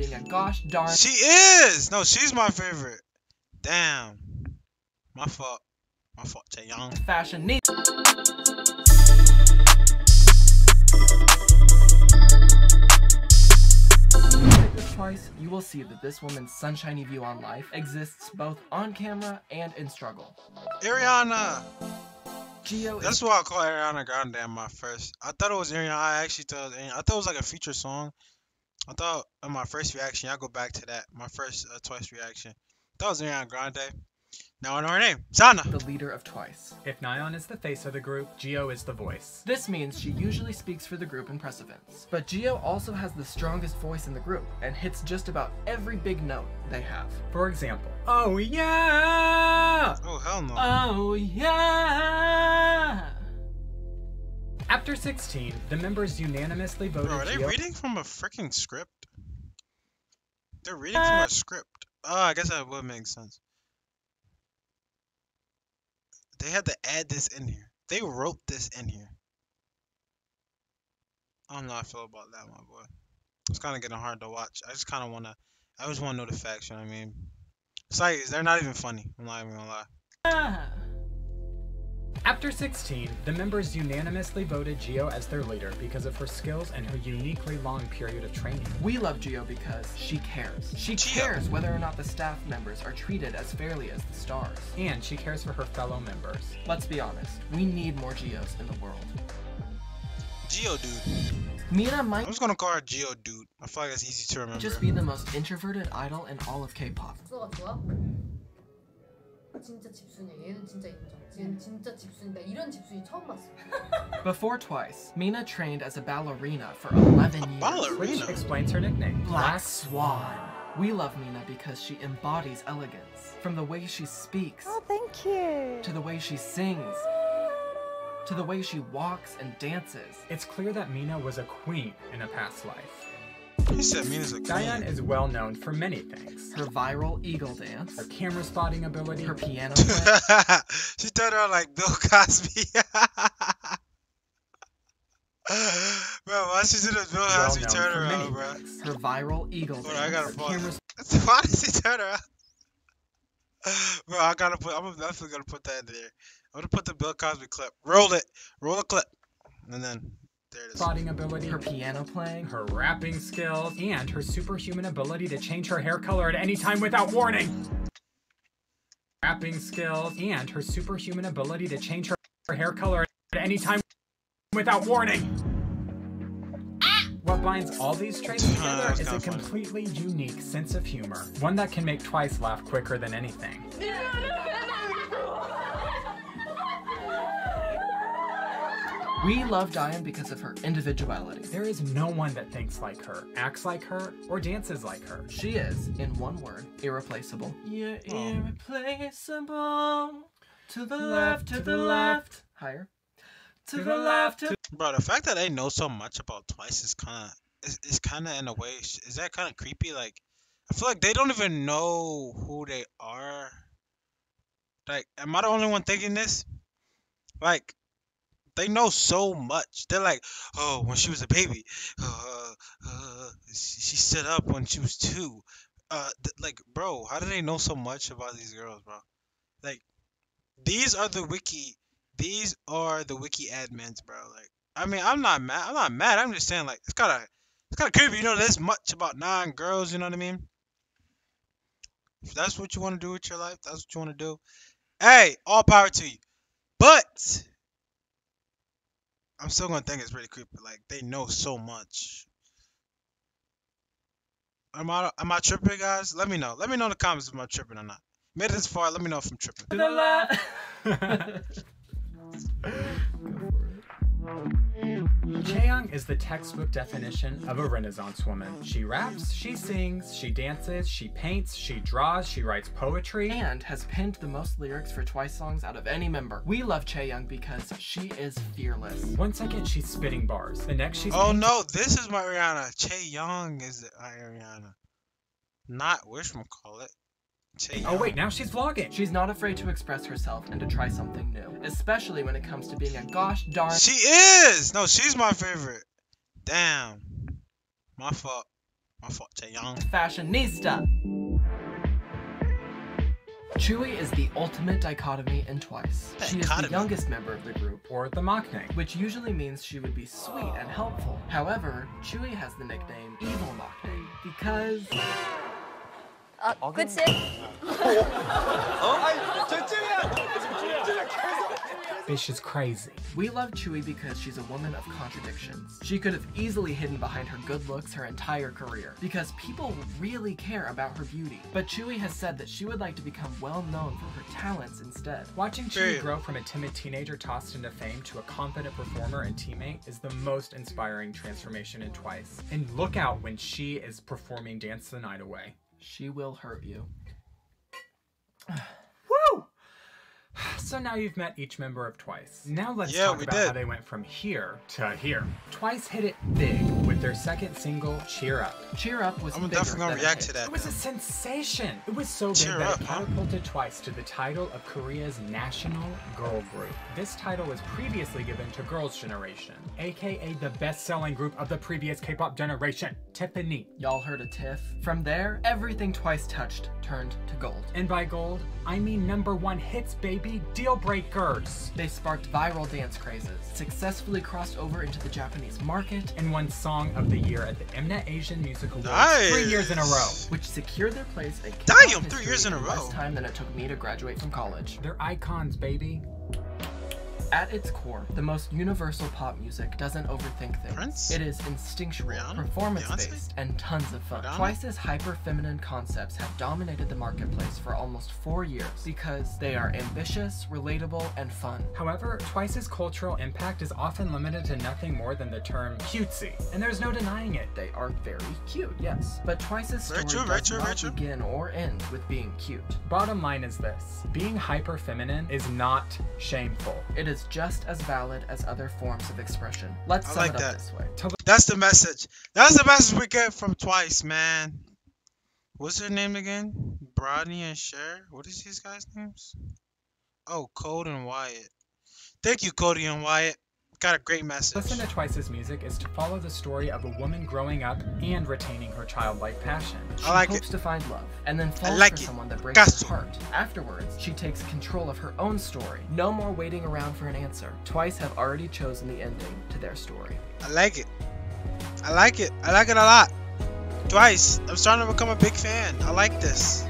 being a gosh darn. She is. No, she's my favorite. Damn. My fault. My fault, Young. Fashion needs. twice, you will see that this woman's sunshiny view on life exists both on camera and in struggle. Ariana! Geo That's why I call Ariana Grande my first. I thought it was Ariana. I actually thought I thought it was like a feature song. I thought in my first reaction, I go back to that. My first uh, Twice reaction. That was Ariana Grande. Now I know her name. Sana. The leader of Twice. If Nayeon is the face of the group, Jihyo is the voice. This means she usually speaks for the group in press events. But Jihyo also has the strongest voice in the group and hits just about every big note they have. For example, Oh yeah! Oh hell no. Oh yeah! After 16, the members unanimously voted Bro, are they Jihyo reading from a freaking script? They're reading uh, from a script. Oh, I guess that would make sense. They had to add this in here. They wrote this in here. I don't know how I feel about that, my boy. It's kind of getting hard to watch. I just kind of want to, I just want to know the facts, you know what I mean? It's like, they're not even funny. I'm not even gonna lie. Uh-huh. After 16, the members unanimously voted Jihyo as their leader because of her skills and her uniquely long period of training. We love Jihyo because she cares. She Jihyo. cares whether or not the staff members are treated as fairly as the stars. And she cares for her fellow members. Let's be honest, we need more Jihyos in the world. Geo dude. Mina I'm just gonna call her Geo dude. I feel like that's easy to remember. just be the most introverted idol in all of K-pop. 숙소가 좋아? 진짜 집순이야. 얘는 진짜 인정. 얘는 진짜 집순이다. 이런 집순이 처음 봤어. Before Twice, Mina trained as a ballerina for 11 years. ballerina? Which Arena. explains her nickname. Black Swan. We love Mina because she embodies elegance. From the way she speaks, Oh, thank you. to the way she sings, to the way she walks and dances. It's clear that Mina was a queen in a past life. He said Mina's a Dahyun is well known for many things. Her viral eagle dance, Her camera spotting ability, her piano play, she turned around like Bill Cosby. bro, why she did a Bill well Cosby known turn for many around, bro? things. her viral eagle Hold on, I gotta dance, Her pause. Why did she turn around? Bro, I gotta put. I'm definitely gonna put that in there. I'm gonna put the Bill Cosby clip. Roll it. Roll the clip. And then there it is. Spotting ability, her piano playing, her rapping skills, and her superhuman ability to change her hair color at any time without warning. Rapping skills and her superhuman ability to change her, her hair color at any time without warning. What binds all these traits uh, together that's is a kinda funny. completely unique sense of humor, one that can make Twice laugh quicker than anything. We love Dahyun because of her individuality. There is no one that thinks like her, acts like her, or dances like her. She is, in one word, irreplaceable. You're Oh. irreplaceable. To the left, to the left. Higher. To the left, to Bro, the fact that they know so much about Twice is kind of, is, is kind of in a way, is that kind of creepy? Like, I feel like they don't even know who they are. Like, am I the only one thinking this? Like, they know so much. They're like, oh, when she was a baby, uh, uh, she, stood up when she was two. Uh, like, bro, how do they know so much about these girls, bro? Like, these are the wiki. These are the wiki admins, bro. Like, I mean, I'm not mad. I'm not mad. I'm just saying, like, it's kind of, it's kind of creepy. You know, this much about nine girls. You know what I mean? If that's what you want to do with your life, that's what you want to do. Hey, all power to you. But I'm still gonna think it's pretty creepy. Like they know so much. Am I am I tripping, guys? Let me know. Let me know in the comments if I'm tripping or not. Made it this far. Let me know if I'm tripping. Mm-hmm. the left. Chaeyoung is the textbook definition of a Renaissance woman. She raps, she sings, she dances, she paints, she draws, she writes poetry. and has penned the most lyrics for Twice songs out of any member. We love Chaeyoung because she is fearless. One second she's spitting bars, the next she's Oh no, this is my Rihanna. Chaeyoung is the, my Rihanna. Not whatchamacallit. Che Oh wait, now she's vlogging. She's not afraid to express herself and to try something new, especially when it comes to being a gosh darn. She is! No, she's my favorite. Damn. My fault. My fault, Young. Fashionista. Tzuyu is the ultimate dichotomy in Twice. She is the youngest member of the group, Or the Maknae. which usually means she would be sweet and helpful. However, Tzuyu has the nickname Evil Maknae because 아, 그치? Bish is crazy. We love Tzuyu because she's a woman of contradictions. She could have easily hidden behind her good looks her entire career, because people really care about her beauty. But Tzuyu has said that she would like to become well known for her talents instead. Watching Tzuyu grow from a timid teenager tossed into fame to a confident performer and teammate is the most inspiring transformation in Twice. And look out when she is performing Dance the Night Away. She will hurt you. So now you've met each member of Twice. Now let's Yeah, talk about did. how they went from here to here. Twice hit it big with their second single, Cheer Up. Cheer Up was I'm definitely gonna react to that. It was a sensation. It was so big Cheer that up, it huh? catapulted Twice to the title of Korea's national girl group. This title was previously given to Girls' Generation, aka the best-selling group of the previous K-pop generation, Tiffany. Y'all heard a tiff? From there, everything Twice touched turned to gold. And by gold, I mean number one hits, baby, deal breakers. They sparked viral dance crazes, successfully crossed over into the Japanese market, And won Song of the Year at the Mnet Asian Music Awards three years in a row. Which secured their place at Damn, three years in a row. less row. time than it took me to graduate from college. They're icons, baby. At its core, the most universal pop music doesn't overthink things. Prince? It is instinctual, Rihanna? performance-based, and tons of fun. Madonna? Twice's hyper-feminine concepts have dominated the marketplace for almost four years because they are ambitious, relatable, and fun. However, Twice's cultural impact is often limited to nothing more than the term cutesy, and there's no denying it. They are very cute, yes. But Twice's story Very true, very does true, not very true. begin or end with being cute. Bottom line is this being hyper feminine is not shameful. It is just as valid as other forms of expression. Let's I sum like it up that. this way. That's the message. That's the message we get from Twice, man. What's their name again? Brodney and Cher? What is these guys' names? Oh, Code and Wyatt. Thank you, Cody and Wyatt. Got a great message. Listen to Twice's music is to follow the story of a woman growing up and retaining her childlike passion. She I like hopes it. to find love and then falls like for it. someone that breaks her heart. Afterwards, she takes control of her own story. No more waiting around for an answer. Twice have already chosen the ending to their story. I like it. I like it. I like it a lot. Twice. I'm starting to become a big fan. I like this.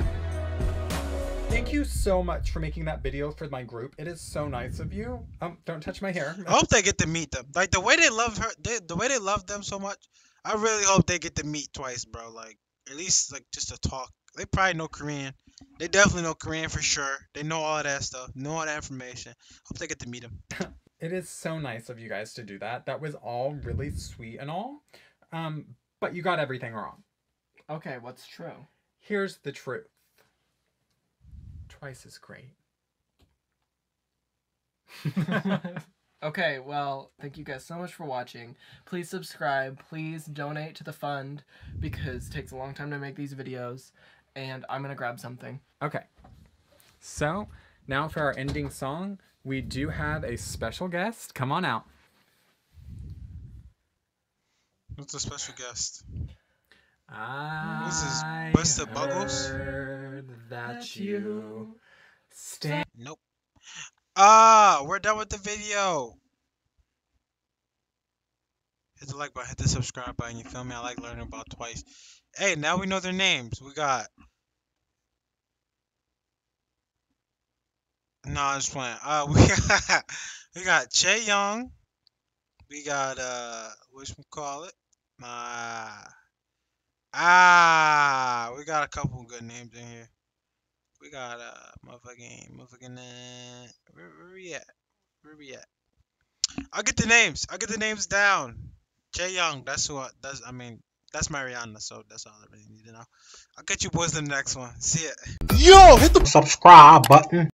Thank you so much for making that video for my group. It is so nice of you. Um, don't touch my hair. I hope they get to meet them. Like the way they love her, they, the way they love them so much. I really hope they get to meet twice, bro. Like at least like just to talk. They probably know Korean. They definitely know Korean for sure. They know all that stuff. Know all that information. Hope they get to meet them. It is so nice of you guys to do that. That was all really sweet and all. Um, but you got everything wrong. Okay, what's true? Here's the truth. Twice is great. okay, well, thank you guys so much for watching. Please subscribe. Please donate to the fund because it takes a long time to make these videos. And I'm gonna grab something. Okay. So, now for our ending song, we do have a special guest. Come on out. What's a special guest? I This is Busta Buggles? Heard that you stand. Nope. Ah, we're done with the video. Hit the like button, hit the subscribe button. You feel me? I like learning about twice. Hey, now we know their names. We got. No, I'm just playing. Uh, we got we got Chaeyoung. We got uh, which we call it? Uh, ah, we got a couple good names in here. We got uh motherfucking motherfucking uh, where, where we at? Where we at? I'll get the names. I'll get the names down. Jay Young, that's who I, that's I mean, that's Mariana, so that's all I really need to know. I'll get you boys in the next one. See ya. Yo, hit the subscribe button.